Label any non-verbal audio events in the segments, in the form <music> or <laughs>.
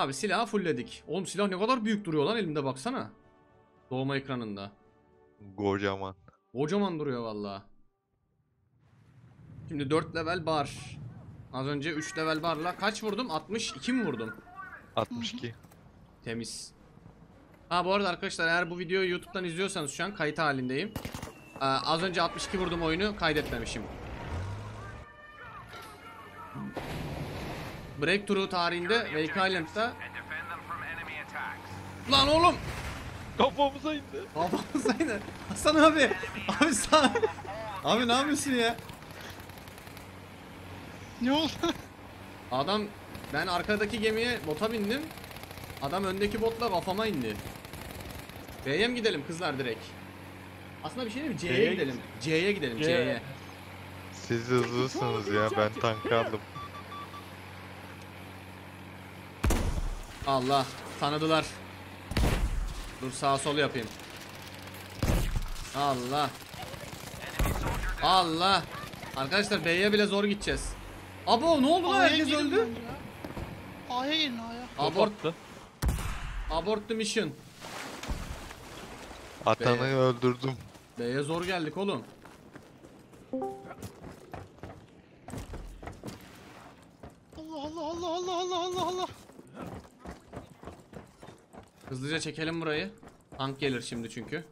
Abi silahı fullledik. Oğlum silah ne kadar büyük duruyor lan elimde baksana. Doğma ekranında. Kocaman. Kocaman duruyor valla. Şimdi 4 level bar. Az önce 3 level barla kaç vurdum? 62 mi vurdum? 62. Temiz. Ha bu arada arkadaşlar eğer bu videoyu YouTube'dan izliyorsanız şu an kayıt halindeyim. Ee, az önce 62 vurdum oyunu kaydetmemişim. Breakthrough tarihinde Wake Island'da. Lan oğlum! Kafamıza indi. Babamız aynı. Hasan abi. Abi sağ. Abi ne yapıyorsun ya? Ne oldu? Adam ben arkadaki gemiye bota bindim. Adam öndeki botla kafama indi. B'ye mi gidelim kızlar direkt? Aslında bir şey değil mi? C'ye gidelim. C'ye gidelim. C'ye. Siz hızlısınız ya ben tank aldım. Allah tanıdılar. Dur sağ sol yapayım. Allah. Allah. Arkadaşlar B'ye bile zor gideceğiz. Abo ne oldu lan herkes öldü. A'ya girin A'ya. Abort, abort the mission. Atanı Be. öldürdüm. B'ye zor geldik oğlum. Allah Allah Allah Allah Allah Allah Allah. Hızlıca çekelim burayı. Tank gelir şimdi çünkü.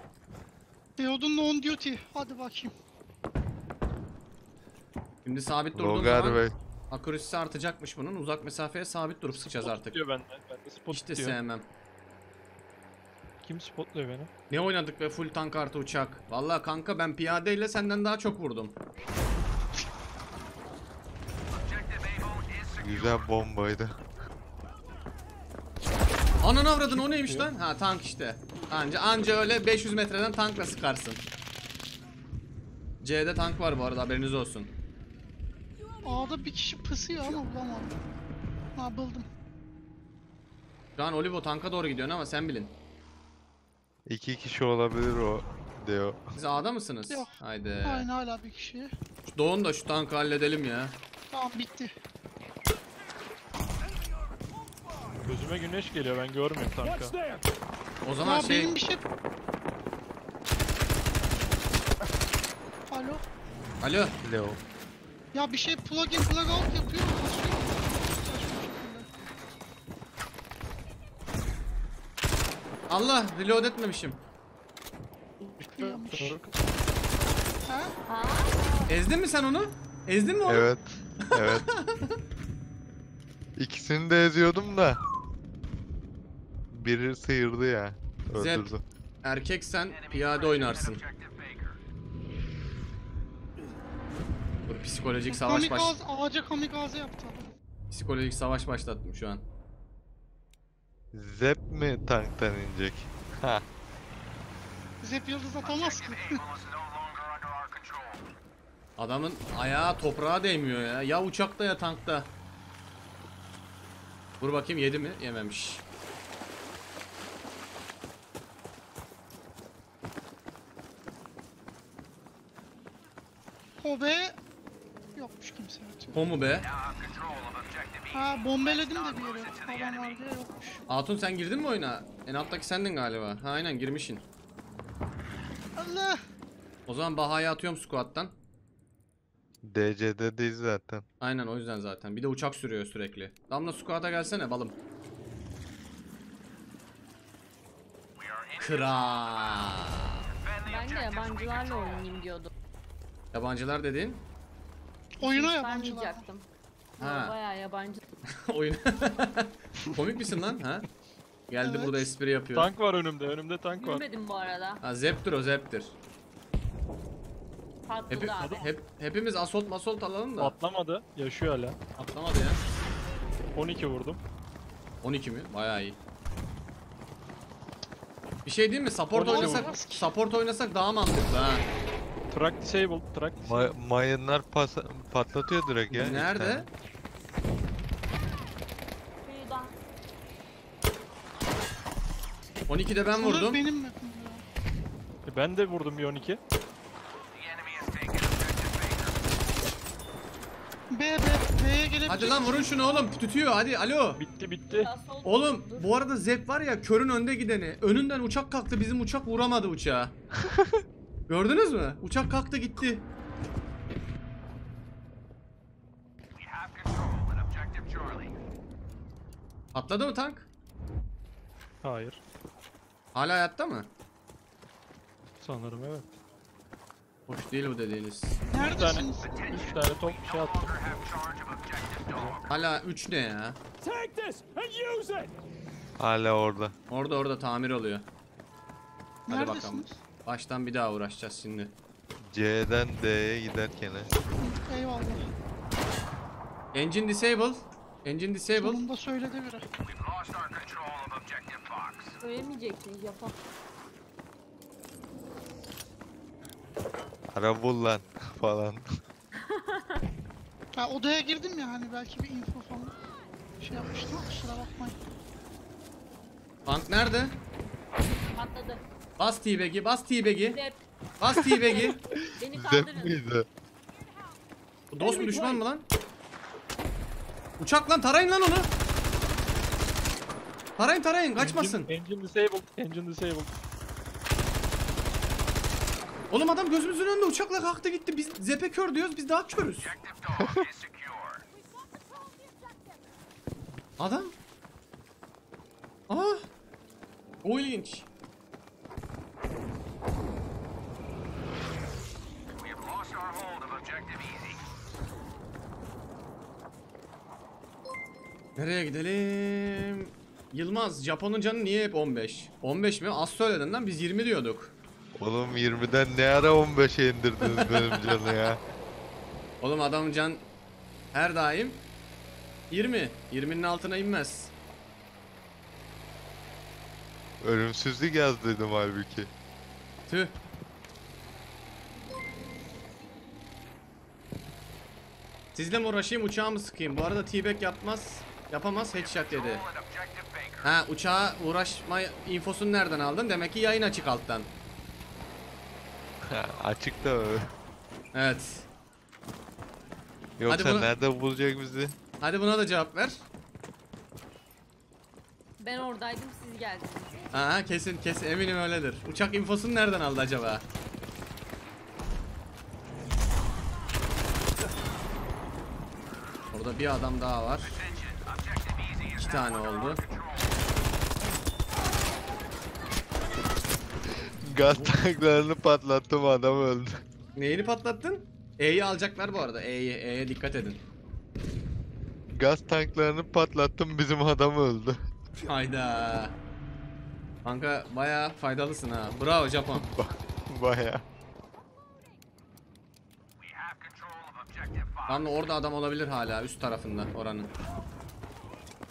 Theod'un on duty. Hadi bakayım. Şimdi sabit durduğum Logar zaman Bey. akurisi artacakmış bunun. Uzak mesafeye sabit durup sıkacağız Spot artık. diyor benden. Ben de spot Hiç de diyor. sevmem. Kim spotluyor beni? Ne oynadık be full tank artı uçak. Vallahi kanka ben piyadeyle senden daha çok vurdum. Güzel bombaydı. Ananı avradın o neymiş lan? Ha tank işte. Anca anca öyle 500 metreden tankla sıkarsın. C'de tank var bu arada haberiniz olsun. A'da bir kişi pısıyor ama bulamadım. Ha buldum. Şu an Olivo tanka doğru gidiyorsun ama sen bilin. İki kişi olabilir o diyor. Siz A'da mısınız? Yok. Haydi. Aynı hala bir kişi. Şu Doğun da şu tankı halledelim ya. Tamam bitti. Gözüme güneş geliyor ben görmüyorum tanka. O zaman Ya şey benim bir şey... Alo. Alo. Leo. Ya bir şey plug in plug out yapıyor. Allah reload etmemişim. Yanlış. Ha? Ezdin mi sen onu? Ezdin mi onu? Evet. Evet. <laughs> İkisini de eziyordum da. Biri sıyırdı ya. Zep. Öldürdü. Erkek sen piyade oynarsın. Dur psikolojik savaş baş Kamikaze, ağaca kamikaze yaptı psikolojik savaş başlattım şu an. Zep mi tanktan inecek? Ha. Zep yıldız atamaz ki. Adamın ayağı toprağa değmiyor ya. Ya uçakta ya tankta. Dur bakayım yedi mi? Yememiş. O be yokmuş kimse. O mu be? Ha bombeledim de bir yere. Adam var diye yokmuş. Hatun sen girdin mi oyuna? En alttaki sendin galiba. Ha aynen girmişsin. Allah. O zaman Baha'yı atıyorum squat'tan. DC'de değil zaten. Aynen o yüzden zaten. Bir de uçak sürüyor sürekli. Damla squat'a gelsene balım. Kral. Ben de yabancılarla oynayayım diyordum. Yabancılar dediğin? Oyuna yabancılar. Ha. Bayağı yabancı. <laughs> Oyun. <laughs> Komik misin lan ha? Geldi Evet. burada espri yapıyor. Tank var önümde. Önümde tank var. Gülmedim bu arada. Ha Zep'tir o Zep'tir. Patladı Hepi, abi. hep, hepimiz assault masalt alalım da. Atlamadı. Yaşıyor hala. Atlamadı ya. 12 vurdum. 12 mi? Bayağı iyi. Bir şey değil mi? Support 12 oynasak, support oynasak daha mantıklı ha. Track disabled. Track disabled. Ma mayınlar pas- patlatıyor direkt ya. Nerede? Kıyıdan. 12'de ben vurdum. benim ya. E, Ben de vurdum bir 12. The enemy has taken objective Baker. B B B D'ye gelebilir Hadi lan vurun şunu oğlum tutuyor hadi alo. Bitti bitti. Sol. Oğlum bu arada Zep var ya körün önde gideni. Önünden uçak kalktı bizim uçak vuramadı uçağa. <laughs> Gördünüz mü? Uçak kalktı gitti. Atladı mı tank? Hayır. Hala hayatta mı? Sanırım evet. Hoş değil bu dediğiniz. Üç tane, Neredesiniz? üç tane top şey attım. Hala 3 ne ya? Hala orada. Orada orada tamir oluyor. Hadi bakalım. Neredesiniz? Baştan bir daha uğraşacağız şimdi. C'den D'ye giderken. Eyvallah. Engine disable. Engine disable. Sonunda söyledi biri. Fox. Söylemeyecektin Japon. Ara bul lan <laughs> falan. Ha odaya girdim ya hani belki bir info falan şey yapmıştım kusura bakmayın. Tank nerede? Patladı. Bas T-Bag'i, bas T-Bag'i. Zep. Bas T-Bag'i. <laughs> Beni Zep kaldırın. miydi? Bu Dost mu düşman mı lan? Uçak lan tarayın lan onu. Tarayın tarayın kaçmasın. Engine, engine disabled. Engine disabled. Oğlum adam gözümüzün önünde uçakla kalktı gitti. Biz zepe kör diyoruz biz daha körüz. <laughs> Adam. Aa. O ilginç. Nereye gidelim? Yılmaz, Japon'un canı niye hep 15? 15 mi? Az söyledin lan biz 20 diyorduk. Oğlum 20'den ne ara 15'e indirdiniz benim <laughs> canı ya. Oğlum adamın can her daim 20. 20'nin altına inmez. Ölümsüzlük yazdıydım halbuki. Tüh. Sizle mi uğraşayım uçağı mı sıkayım? Bu arada T-Bag yapmaz. Yapamaz headshot dedi. Ha uçağa uğraşma infosunu nereden aldın? Demek ki yayın açık alttan. <laughs> Açık da öyle. Evet. Yoksa bunu- nerede bulacak bizi? Hadi buna da cevap ver. Ben oradaydım siz geldiniz. Aha kesin kesin eminim öyledir. Uçak infosunu nereden aldı acaba? Orada bir adam daha var. İki tane oldu. Gaz tanklarını patlattım adam öldü. Neyini patlattın? E'yi alacaklar bu arada. E'yi, E'ye dikkat edin. Gaz tanklarını patlattım bizim adam öldü. Hayda. Kanka bayağı faydalısın ha. Bravo Japon. <laughs> Baya. Lan orada adam olabilir hala üst tarafında oranın.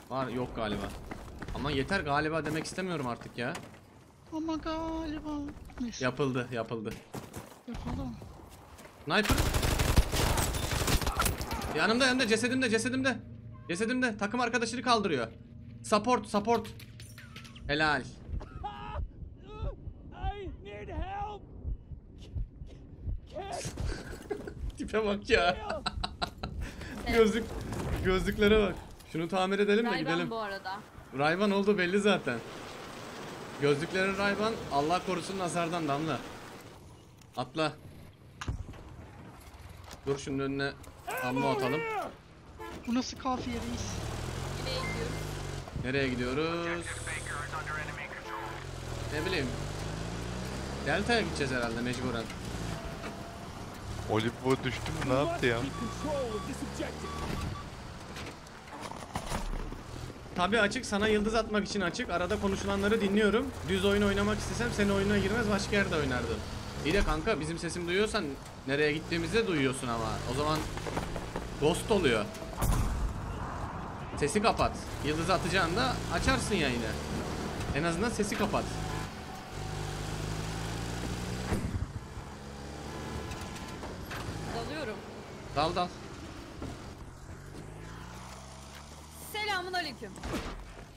Var yok galiba. Ama yeter galiba demek istemiyorum artık ya. Ama galiba neyse Yapıldı, yapıldı. yapıldı mı? Sniper. Yanımda yanımda cesedimde cesedimde. Cesedimde takım arkadaşını kaldırıyor. Support support. Helal. Tipe bak ya. <laughs> Gözlük gözlüklere bak. Şunu tamir edelim de Rayban gidelim. bu arada. Rayban oldu belli zaten. Gözlüklerin Rayban Allah korusun nazardan damla. Atla. Dur şunun önüne ammo atalım. Bu nasıl kafiyedeyiz? Nereye gidiyoruz? Nereye gidiyoruz? Ne bileyim. Delta'ya gideceğiz herhalde mecburen. Olivo düştü mü ne yaptı ya? Tabi açık sana yıldız atmak için açık. Arada konuşulanları dinliyorum. Düz oyun oynamak istesem senin oyuna girmez başka yerde oynardım. İyi de kanka bizim sesimi duyuyorsan nereye gittiğimizi duyuyorsun ama. O zaman ghost oluyor. Sesi kapat. Yıldız atacağında açarsın yayını. En azından sesi kapat. Dal dal. Selamun aleyküm.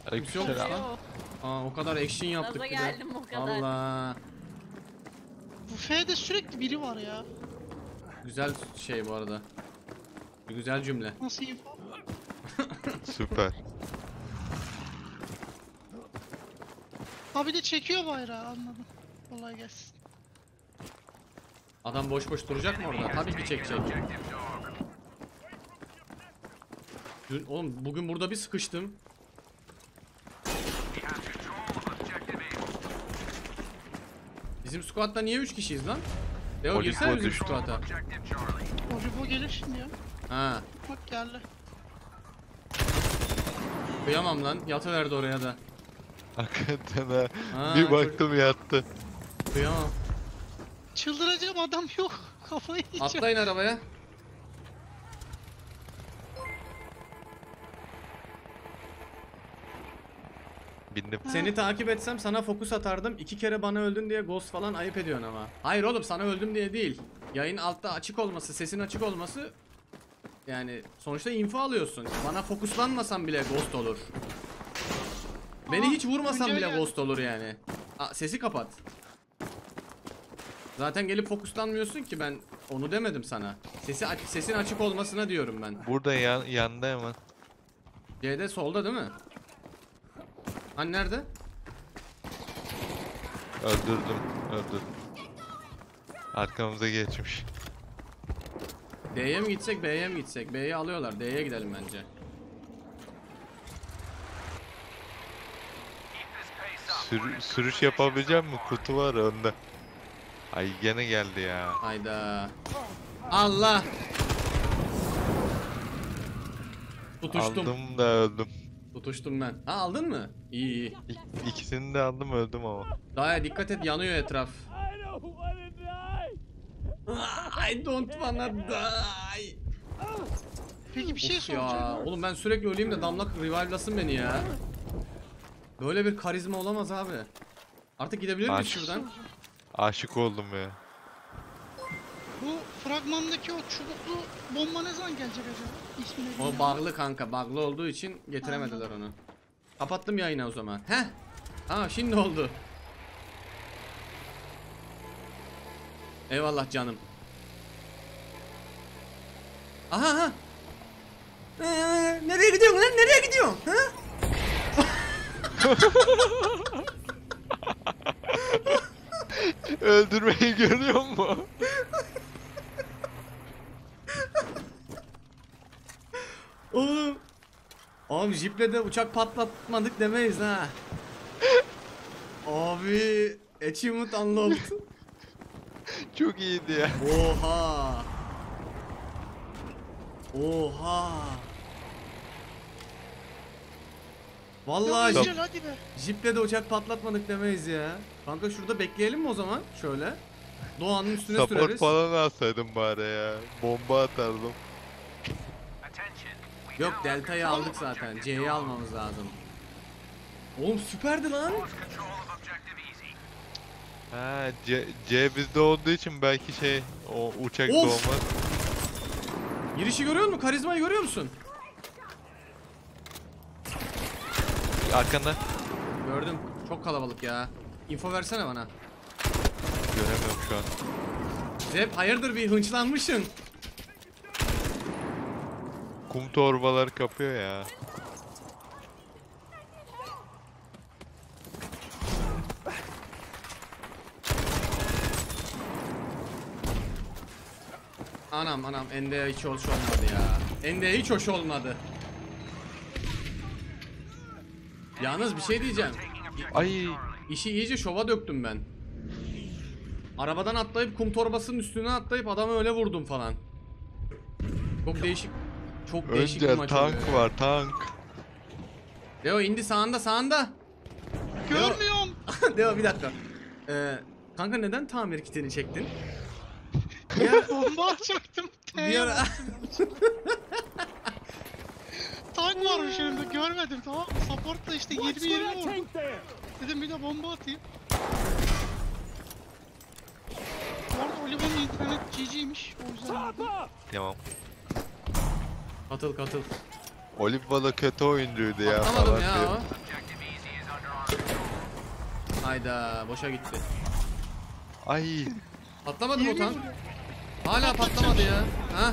Aleykümselam. Yok. Aa o kadar action yaptık Gaza bir de. geldim o kadar. Allah. Bu F'de sürekli biri var ya. Güzel şey bu arada. Bir güzel cümle. Nasıl info? <laughs> Süper. Ha bir de çekiyor bayrağı anladım. Kolay gelsin. Adam boş boş duracak mı orada? Tabii ki çekecek. Dün, oğlum bugün burada bir sıkıştım. Bizim squad'da niye 3 kişiyiz lan? Leo girsene bizim squad'a. Olivo gelir şimdi ya. Ha. Bak geldi. Kıyamam lan. Yatıverdi oraya da. Hakikaten ha. Ha, bir baktım yattı. Kıyamam. Çıldıracağım adam yok. <laughs> Kafayı yiyeceğim. Atlayın arabaya. Bindim. Seni takip etsem sana fokus atardım. İki kere bana öldün diye ghost falan ayıp ediyorsun ama. Hayır oğlum sana öldüm diye değil. Yayın altta açık olması, sesin açık olması yani sonuçta info alıyorsun. Bana fokuslanmasan bile ghost olur. Beni Aa, hiç vurmasan bile geldi. ghost olur yani. Aa, sesi kapat. Zaten gelip fokuslanmıyorsun ki ben onu demedim sana. Sesi aç- sesin açık olmasına diyorum ben. Burada yan, yanda hemen. C'de solda değil mi? Hani nerede? Öldürdüm. Öldürdüm. Arkamıza geçmiş. D'ye mi gitsek B'ye mi gitsek? B'yi alıyorlar. D'ye gidelim bence. Sür, sürüş yapabilecek mi? Kutu var önde. Ay gene geldi ya. Hayda. Allah. Tutuştum. Aldım da öldüm. Tutuştum ben. Ha aldın mı? İyi iyi. İk- İkisini de aldım öldüm ama. Daha dikkat et yanıyor etraf. I don't wanna die. Peki bir şey Of ya. soracağım. Oğlum ben sürekli öleyim de damlak revive'lasın beni ya. Böyle bir karizma olamaz abi. Artık gidebilir miyiz Aşk. şuradan? Aşık oldum ya. Bu fragmandaki o çubuklu bomba ne zaman gelecek acaba? İsmi ne O bilmiyorum. bağlı kanka. Bağlı olduğu için getiremediler onu. Kapattım yayını o zaman. Heh. Ha şimdi oldu. Eyvallah canım. Aha aha. Ee, nereye gidiyorsun lan? Nereye gidiyorsun? Ha? <laughs> Öldürmeyi görüyor musun? Oğlum. Oğlum jiple de uçak patlatmadık demeyiz ha. Abi. Achievement unlocked. <laughs> Çok iyiydi ya. Oha. Oha. Vallahi jip, jiple de uçak patlatmadık demeyiz ya. Kanka şurada bekleyelim mi o zaman? Şöyle. Doğanın üstüne Support süreriz. falan alsaydım bari ya. Bomba atardım. Yok deltayı aldık zaten. C'yi almamız lazım. Oğlum süperdi lan. Ha C, C bizde olduğu için belki şey o uçak Of! doğmaz. Girişi görüyor musun? Karizmayı görüyor musun? Arkanda. Gördüm. Çok kalabalık ya. Info versene bana. Göremiyorum şu an. Zep hayırdır bir hınçlanmışsın. Kum torbaları kapıyor ya. Anam anam Ende hiç hoş olmadı ya. Ende hiç hoş olmadı. Yalnız bir şey diyeceğim. Ay İşi iyice şova döktüm ben. Arabadan atlayıp kum torbasının üstüne atlayıp adamı öyle vurdum falan. Çok değişik. Çok değişik bir maç tank oluyor. var tank. Leo indi sağında sağında. Görmüyorum. <laughs> Leo bir dakika. Ee, kanka neden tamir kitini çektin? Ara, <laughs> Bomba bir T'ye ara, Tank varmış önümde görmedim tamam mı? Support'la işte 20-20 vurdum. Dedim bir de bomba atayım. Bu arada Oliver'ın internet GG'ymiş. O yüzden vurdum. Katıl katıl. Oliva da kötü oyuncuydu ya Atlamadım falan ya o. Control. Hayda boşa gitti. Ay Patlamadı mı o Yemin tank? ediyorum. Hala patlamadı ya. Ha?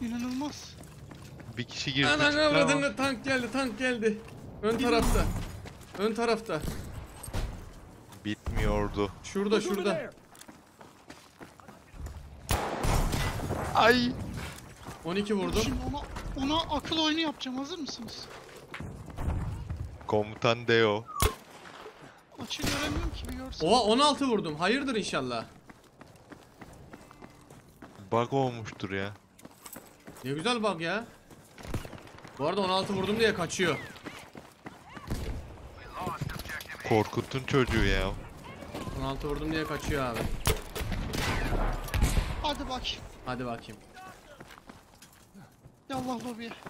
İnanılmaz. Bir kişi girdi Ananı çıktı ama. avradını tank geldi tank geldi. Ön tarafta. Ön tarafta. Bitmiyordu. Şurada şurada. Ay. 12 vurdum. Şimdi ona, ona akıl oyunu yapacağım. Hazır mısınız? Komutan Deo. Açı göremiyorum ki bir görsen. Oha 16 vurdum. Hayırdır inşallah. Bug olmuştur ya. Ne güzel bak ya. Bu arada 16 vurdum diye kaçıyor. Korkutun çocuğu ya. 16 vurdum diye kaçıyor abi. Hadi bakayım. Hadi bakayım. Yallah lobiye. <laughs>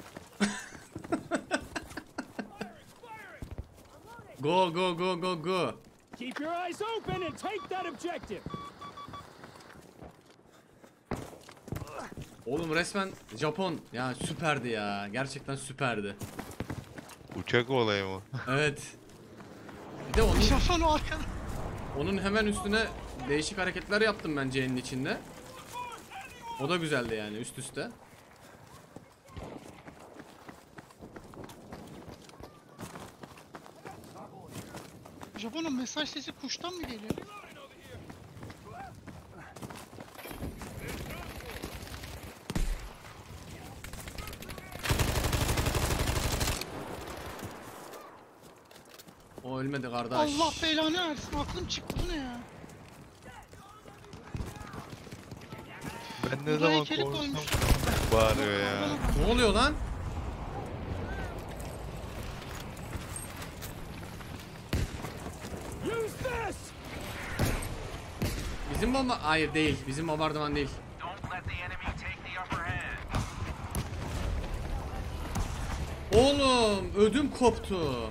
Go go go go go. Keep your eyes open and take that objective. Oğlum resmen Japon. Ya süperdi ya. Gerçekten süperdi. Uçak olayı mı? Evet. Bir de onun, Mikrofon o arkada. onun hemen üstüne değişik hareketler yaptım ben C'nin içinde. O da güzeldi yani üst üste. Japon'un mesaj sesi kuştan mı geliyor? O ölmedi kardeş. Allah belanı versin. Aklım çıktı. Bu ne ya? Ben ne zaman konuşsam bağırıyor ya. Ne oluyor lan? Bizim bomba... Hayır değil. Bizim bombardıman değil. Oğlum ödüm koptu.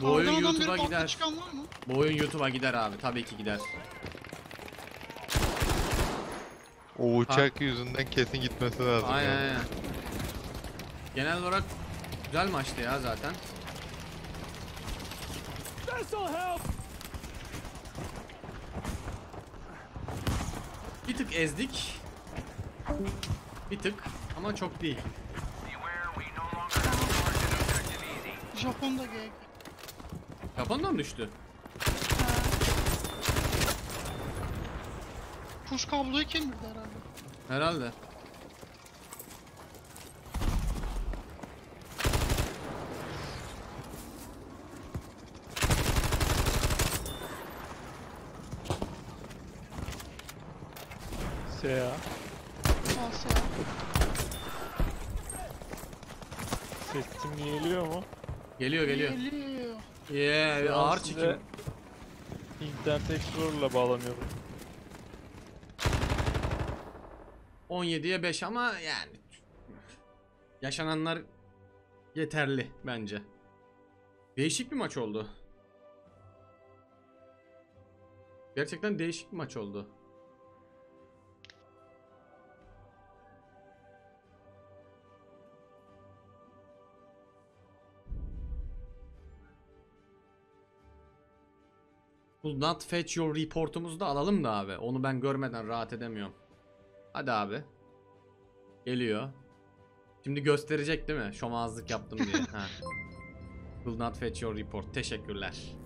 Bu oyun YouTube'a gider. çıkan var mı? Bu oyun YouTube'a gider abi. Tabii ki gider. O uçak yüzünden kesin gitmesi lazım. Aynen ya. aynen. Genel olarak güzel maçtı ya zaten. Bir tık ezdik. Bir tık ama çok değil. Beware, we Japon'dan mı düştü? Kuş kabloyu kemirdi herhalde. Herhalde. Seya. Falsa ya. Sesim geliyor mu? Geliyor geliyor. Geliyor. Yeah, Şu ağır çekim. İnternet Explorer'la bağlanıyorum. 17'ye 5 ama yani yaşananlar yeterli bence. Değişik bir maç oldu. Gerçekten değişik bir maç oldu. Bu not fetch your report'umuzu da alalım da abi. Onu ben görmeden rahat edemiyorum. Hadi abi. Geliyor. Şimdi gösterecek değil mi? Şomazlık yaptım diye. <laughs> ha. Will not fetch your report. Teşekkürler.